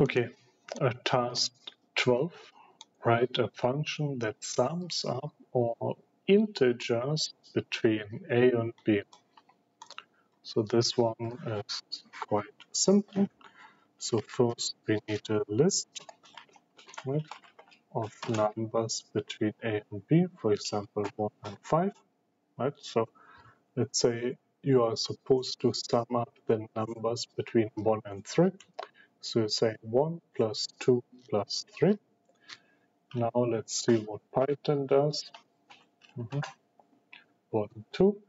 Okay, uh, task 12. Write a function that sums up all integers between a and b. So this one is quite simple. So first we need a list right, of numbers between a and b, for example 1 and 5. Right? So let's say you are supposed to sum up the numbers between 1 and 3. So you say 1 plus 2 plus 3. Now let's see what Python does. Mm -hmm. 1, 2.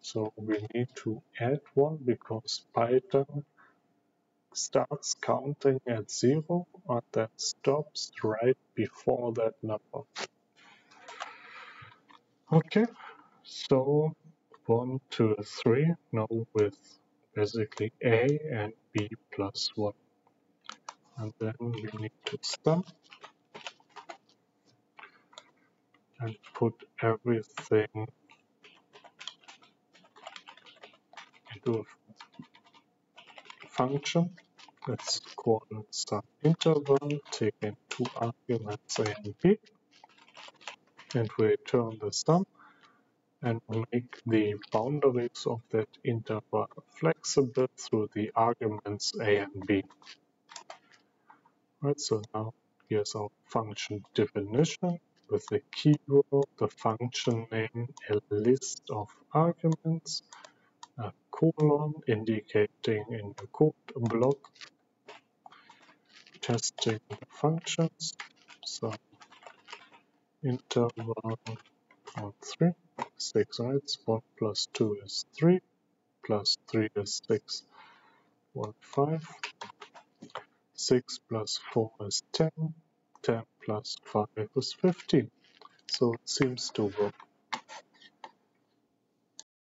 So we need to add 1 because Python starts counting at 0 and then stops right before that number. Okay, so 1, 2, 3, now with basically A and B plus 1 and then we need to sum and put everything into a function. Let's call it sum interval, taking two arguments a and b, and we return the sum and make the boundaries of that interval flexible through the arguments a and b. Right, so now here's our function definition with the keyword, the function name, a list of arguments, a colon indicating in the code block, testing functions, so interval on 3, 6, right, 1 plus 2 is 3, plus 3 is 6, 1, 5, 6 plus 4 is 10, 10 plus 5 is 15. So it seems to work